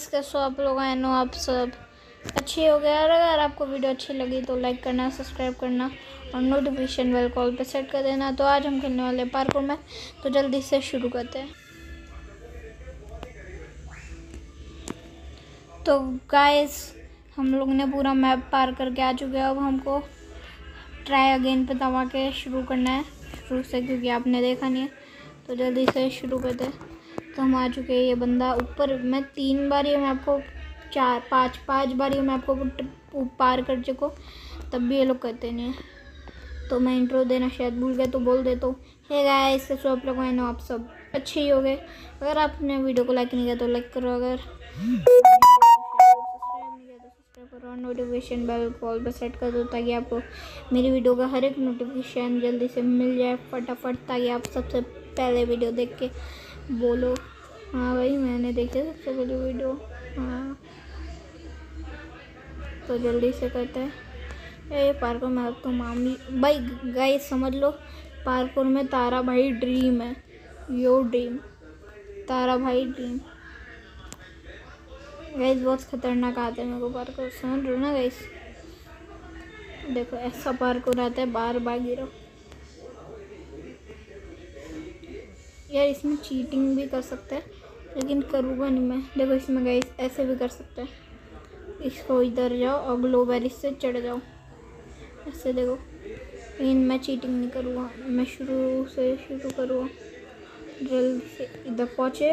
Guys कैसे आप लोग? आए नो आप सब अच्छे हो गया और अगर आपको वीडियो अच्छी लगी तो लाइक करना सब्सक्राइब करना और नोटिफिकेशन बेल कॉल पे सेट कर देना। तो आज हम खेलने वाले पार्कों में। तो जल्दी से शुरू करते हैं। तो गाइस हम लोग ने पूरा मैप पार करके आ चुके हैं। अब हमको ट्राई अगेन पे दबा के शुरू करना है। शुरू से क्योंकि आपने देखा नहीं है। तो जल्दी से शुरू करते हैं। तो हम आ चुके हैं ये बंदा। ऊपर मैं तीन बार ये मैं आपको चार, पाँच पाँच बार ये मैं आपको पार कर चुको तब भी ये लोग कहते नहीं हैं। तो मैं इंट्रो देना शायद भूल गया तो बोल दे तो हे गाइस कैसे आप लोग आप सब अच्छे ही हो गए अगर आपने वीडियो को लाइक नहीं किया तो लाइक करो अगर। नोटिफिकेशन बेल कॉल पर सेट कर दो ताकि आपको मेरी वीडियो का हर एक नोटिफिकेशन जल्दी से मिल जाए फटाफट ताकि आप सबसे पहले वीडियो देख के बोलो। हाँ भाई, मैंने देखी सबसे पहले वीडियो हाँ। तो जल्दी से करते हैं। ये पार्कों में तो मामली भाई गाई समझ लो पार्कों में तारा भाई ड्रीम है। यो ड्रीम तारा भाई ड्रीम गैस बहुत खतरनाक आते हैं मेरे को पार्कों समझ हो ना गैस देखो, ऐसा पार्कों रहता है बार बार गिरो। यार इसमें चीटिंग भी कर सकते हैं, लेकिन करूँगा नहीं मैं। देखो इसमें गए ऐसे भी कर सकते हैं। इसको इधर जाओ और ग्लोबल से चढ़ जाओ। ऐसे देखो। लेकिन मैं चीटिंग नहीं करूँगा। मैं शुरू से शुरू करूँगा। जल्द से इधर पहुँचे।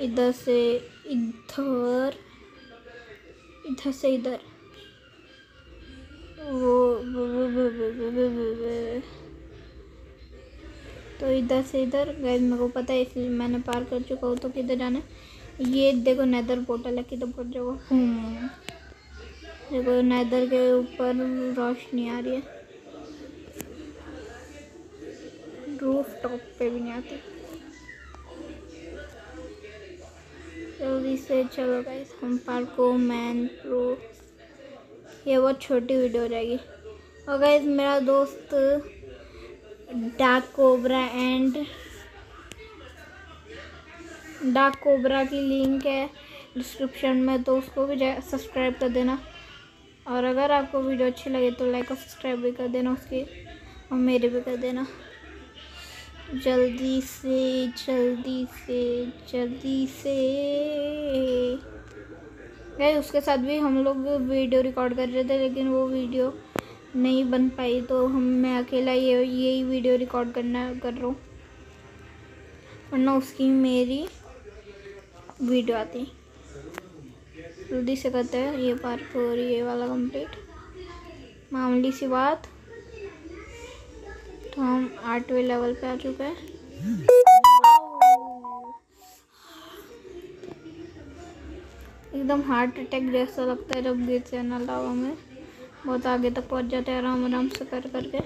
इधर से इधर इधर से इधर। वो इधर से इधर। गए मेरे को पता है, इसलिए मैंने पार कर चुका हूँ तो किधर जाना ये देखो नैदर पोर्टल है, किधर पहुँच जाओ देखो नैदर के ऊपर रोशनी आ रही है। रूफ टॉप पे भी नहीं आती। जल्दी से चलो गाइस हम पार्को मैन प्रो ये बहुत छोटी वीडियो हो जाएगी। और गाइस मेरा दोस्त dark cobra and dark cobra की लिंक है डिस्क्रिप्शन में तो उसको भी सब्सक्राइब कर देना। और अगर आपको वीडियो अच्छी लगे तो लाइक और सब्सक्राइब भी कर देना उसकी, और मेरे भी कर देना। जल्दी से जल्दी से जल्दी से। गए, उसके साथ भी हम लोग वीडियो रिकॉर्ड कर रहे थे, लेकिन वो वीडियो नहीं बन पाई तो हम, मैं अकेला ये, यही वीडियो रिकॉर्ड करना, कर रहा हूँ। वरना उसकी मेरी वीडियो आती। जल्दी से करते हैं, ये पार्क और ये वाला कंप्लीट मामूली सी बात। तो हम आठवें लेवल पे आ चुके हैं। एकदम हार्ट अटैक जैसा लगता है जब गिरते हैं लावा में। बहुत आगे तक पहुँच जाते हैं आराम आराम से कर करके।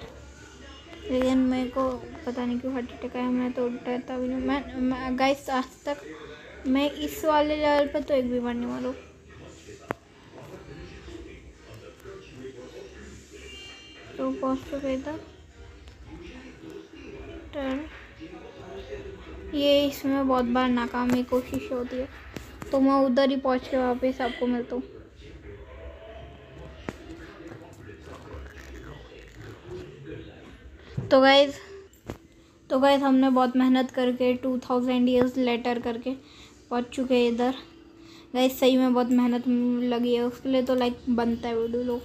लेकिन मेरे को पता नहीं क्यों हार्ट अटैक आया मैं तो डरता भी नहीं। मैं, मैं गाइस आज तक मैं इस वाले लेवल पर तो एक भी बार नहीं मारूँ। तो पहुँच चुके था। ये इसमें बहुत बार नाकामी कोशिश होती है। तो मैं उधर ही पहुँच के वापस आपको मिलता हूँ। तो गाइज़ तो गाइज़ हमने बहुत मेहनत करके टू थाउज़ेंड ईयर्स लेटर करके पहुँच चुके हैं इधर। गाइज़ सही में बहुत मेहनत लगी है, उसके लिए तो लाइक बनता है वीडियो लोग।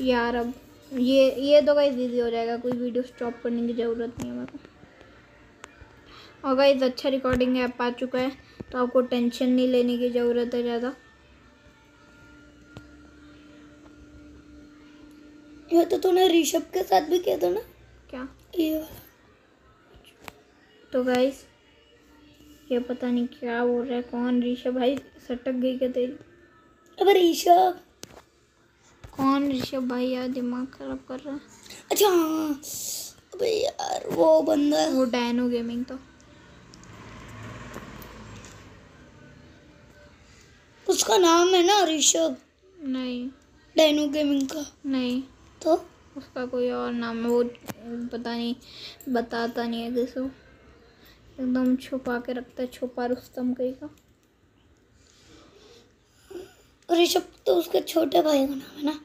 यार, अब ये ये तो गाइज़ इजी हो जाएगा, कोई वीडियो स्टॉप करने की ज़रूरत नहीं है मेरे को। और गाइज़ अच्छा रिकॉर्डिंग ऐप आ चुका है तो आपको टेंशन नहीं लेने की ज़रूरत है ज़्यादा। ये तो तूने ऋषभ के साथ भी किया था ना? क्या? ये। तो गाइस ये पता नहीं क्या बोल रहा है कौन ऋषभ? भाई सटक गई क्या तेरी? अब ऋषभ। कौन ऋषभ भाई? यार दिमाग खराब कर रहा है। अच्छा हाँ। अबे यार वो बंदा वो डायनो गेमिंग तो। उसका नाम है ना ऋषभ। नहीं। डायनो गेमिंग का। नहीं। तो? उसका कोई और नाम है, वो, पता नहीं, बताता नहीं है को एकदम छुपा के रखता है, छुपा रुस्तम कहीं का। ऋषभ तो उसके छोटे भाई का नाम है ना?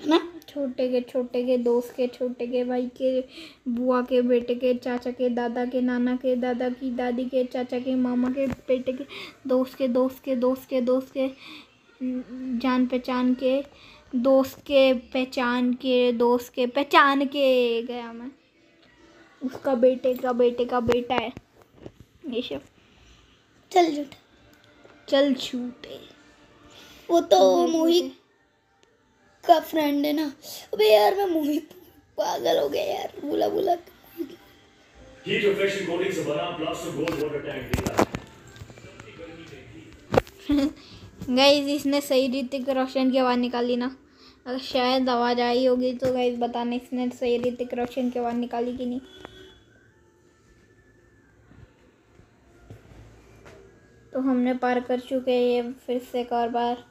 है ना? छोटे के छोटे के दोस्त के, छोटे के भाई के, बुआ के, बेटे के, चाचा के, दादा के, नाना के, दादा की दादी के, चाचा के, मामा के, बेटे के, दोस्त के दोस्त के दोस्त के दोस्त के, जान पहचान के दोस्त के पहचान के दोस्त के पहचान के गया मैं। उसका बेटे का बेटे का बेटा है। ये सब। चल झूठ। चल छूटे वो तो मोहित का फ्रेंड है ना। अबे यार मैं मोहित पागल हो गया यार। बोला बोला कोटिंग से बना blast gold water tank guys इसने सही ऋतिक रोशन की आवाज़ निकाली ना। अगर शायद आवाज़ आई होगी तो गाइज़ बताना इसने सही ऋतिक रोशन की आवाज़ निकाली कि नहीं। तो हमने पार कर चुके हैं ये फिर से एक और बार।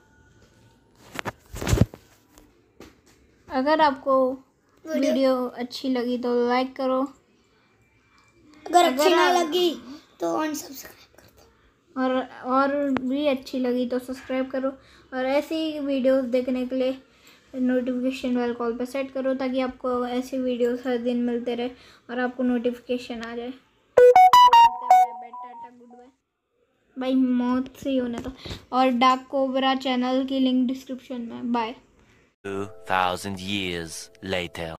अगर आपको वीडियो अच्छी लगी तो लाइक करो। अगर अगर अच्छी ना लगी तो अनसब्सक्राइब और और भी अच्छी लगी तो सब्सक्राइब करो और ऐसी वीडियोस देखने के लिए नोटिफिकेशन बेल कॉल पर सेट करो ताकि आपको ऐसी वीडियोस हर दिन मिलते रहे और आपको नोटिफिकेशन आ जाए। भाई मौत से ही होने तो और डार्क कोबरा चैनल की लिंक डिस्क्रिप्शन में। Bye 2,000 years later.